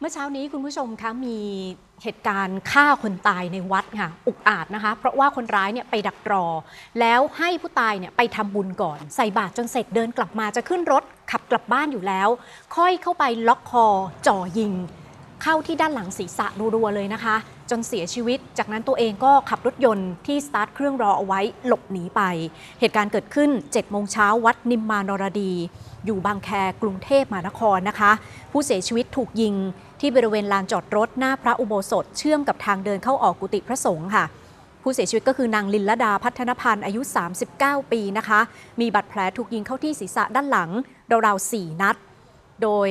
เมื่อเช้านี้คุณผู้ชมคะมีเหตุการณ์ฆ่าคนตายในวัดค่ะอุกอาจนะคะ เพราะว่าคนร้ายเนี่ยไปดักรอ แล้วให้ผู้ตายเนี่ยไปทำบุญก่อน ใส่บาตรจนเสร็จเดินกลับมาจะขึ้นรถ ขับกลับบ้านอยู่แล้ว ค่อยเข้าไปล็อกคอจ่อยิง เข้าที่ด้านหลังศีรษะรัวๆเลยนะคะ จนเสียชีวิต จากนั้นตัวเองก็ขับรถยนต์ที่สตาร์ทเครื่องรอเอาไว้หลบหนีไป เหตุการณ์เกิดขึ้น7โมงเช้าวัดนิมมานรดี อยู่บางแคกรุงเทพมหานครนะคะ ผู้เสียชีวิตถูกยิงที่บริเวณลานจอดรถหน้าพระอุโบสถ เชื่อมกับทางเดินเข้าออกกุฏิพระสงฆ์ค่ะ ผู้เสียชีวิตก็คือนางลินลดาพัฒนพันธ์อายุ 39 ปีนะคะ มีบาดแผลถูกยิงเข้าที่ศีรษะด้านหลังราวๆ4นัด โดย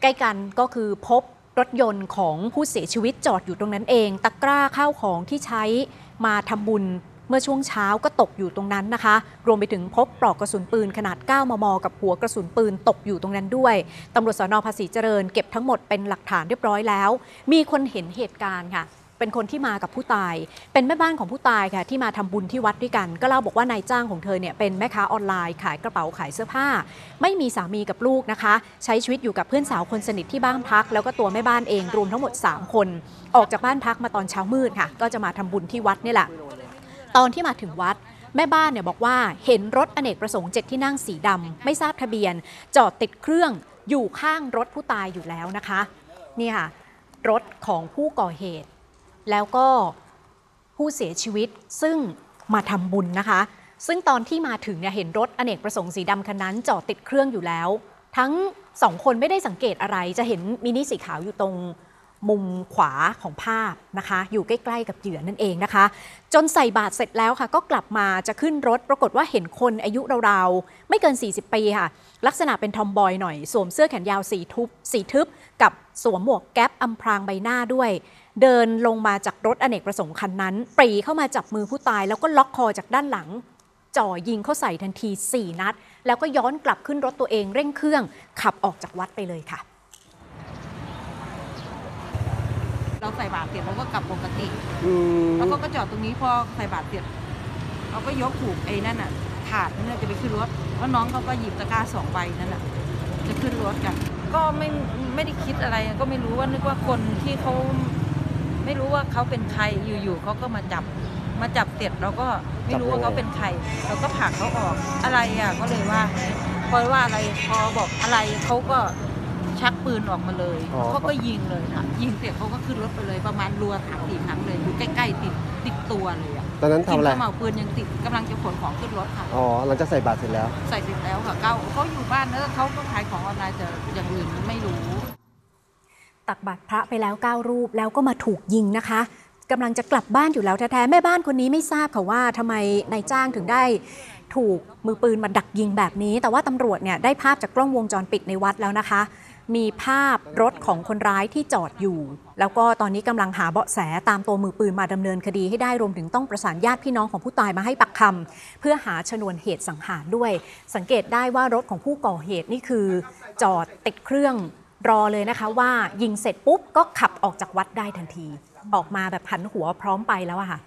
ใกล้กันก็คือพบรถยนต์ของผู้เสียชีวิตจอดอยู่ตรงนั้นเอง ตะกร้าข้าวของที่ใช้มาทำบุญ เมื่อช่วงเช้าก็ตกอยู่ตรงนั้นนะคะ รวมไปถึงพบปลอกกระสุนปืนขนาด 9 มม กับหัวกระสุนปืนตกอยู่ตรงนั้นด้วยตำรวจสนภาษีเจริญเก็บทั้งหมดเป็นหลักฐานเรียบร้อยแล้ว มีคนเห็นเหตุการณ์ค่ะเป็นคนที่มากับผู้ตาย เป็นแม่บ้านของผู้ตายค่ะ ที่มาทำบุญที่วัดด้วยกัน ก็เล่าบอกว่านายจ้างของเธอเนี่ยเป็นแม่ค้าออนไลน์ขายกระเป๋าขายเสื้อผ้า ไม่มีสามีกับลูกนะคะ ใช้ชีวิตอยู่กับเพื่อนสาวคนสนิทที่บ้านพัก แล้วก็ตัวแม่บ้านเองรวมทั้งหมด 3 คน ออกจากบ้านพักมาตอนเช้ามืดค่ะ ก็จะมาทำบุญที่วัดนี่แหละ ตอนที่มาถึงวัด แม่บ้านเนี่ยบอกว่าเห็นรถอเนกประสงค์เจ็ดที่นั่งสีดำไม่ทราบทะเบียน จอดติดเครื่องอยู่ข้างรถผู้ตายอยู่แล้วนะคะนี่ค่ะรถของผู้ก่อเหตุ แล้วก็ผู้เสียชีวิตซึ่งมาทำบุญนะคะ ซึ่งตอนที่มาถึงเนี่ยเห็นรถอเนกประสงค์สีดำคันนั้น จอดติดเครื่องอยู่แล้ว ทั้งสองคนไม่ได้สังเกตอะไรจะเห็นมินิสีขาวอยู่ตรง มุมขวาของภาพนะคะ อยู่ใกล้ๆกับเหยื่อนั่นเองนะคะ จนใส่บาตรเสร็จแล้วค่ะ ก็กลับมาจะขึ้นรถ ปรากฏว่าเห็นคนอายุราวๆ ไม่เกิน 40 ปีค่ะ ลักษณะเป็นทอมบอยหน่อยสวมเสื้อแขนยาวสีทุบสีทึบ กับสวมหมวกแก๊ปอำพรางใบหน้าด้วย เดินลงมาจากรถอเนกประสงค์คันนั้น ปรีเข้ามาจับมือผู้ตายแล้วก็ล็อกคอจากด้านหลังจ่อยิงเข้าใส่ทันที 4 นัด แล้วก็ย้อนกลับขึ้นรถตัวเองเร่งเครื่องขับออกจากวัดไปเลยค่ะ เรา ใส่บาตรเสร็จเราก็กลับปกติอืมแล้วก็ก็จอดตรงนี้พอใส่บาตรเสร็จเราก็ยกถูกไอ้นั่นน่ะถาดนั่นนะจะไปขึ้นรถแล้วน้องเขาก็หยิบตะกร้าสองใบนั่นน่ะจะขึ้นรถกัน ก็ไม่ไม่ได้คิดอะไรก็ไม่รู้ว่านึกว่าคนที่เขาไม่รู้ว่าเขาเป็นใครอยู่ๆเขาก็มาจับมาจับเสร็จเราก็ไม่รู้ว่าเขาเป็นใครเราก็ผลักเขาออกอะไรอะก็เลยว่าพอว่าอะไรพอบอกอะไรเขาก็ ชักปืนออกมาเลยอ๋อ เขาก็ยิงเลยค่ะยิงเสร็จเขาก็ขึ้นรถไปเลยประมาณรัวสามสี่ครั้งเลยอยู่ใกล้ๆติดติดตัวเลยอะตอนนั้นทำอะไร ยิงขม่าวปืนยังติดกำลังจะขนของขึ้นรถค่ะ อ๋อ หลังจากใส่บาตรเสร็จแล้ว ใส่เสร็จแล้วค่ะเก้าเขาอยู่บ้านแล้วเขาก็ขายของออนไลน์แต่อย่างอื่นไม่รู้ ตักบาตรพระไปแล้ว 9 รูปแล้วก็มาถูกยิงนะคะกำลังจะกลับบ้านอยู่แล้วแท้ๆแม่บ้านคนนี้ไม่ทราบค่ะว่าทำไมนายจ้างถึงได้ ถูกมือปืนมาดักยิงแบบนี้ แต่ว่าตำรวจเนี่ยได้ภาพจากกล้องวงจรปิดในวัดแล้วนะคะ มีภาพรถของคนร้ายที่จอดอยู่ แล้วก็ตอนนี้กำลังหาเบาะแสตามตัวมือปืนมาดำเนินคดีให้ได้รวมถึงต้องประสานญาติพี่น้องของผู้ตายมาให้ปักคำเพื่อหาชนวนเหตุสังหารด้วย สังเกตได้ว่ารถของผู้ก่อเหตุนี่คือจอดติดเครื่องรอเลยนะคะว่ายิงเสร็จปุ๊บก็ขับออกจากวัดได้ทันที ออกมาแบบหันหัวพร้อมไปแล้วอะค่ะ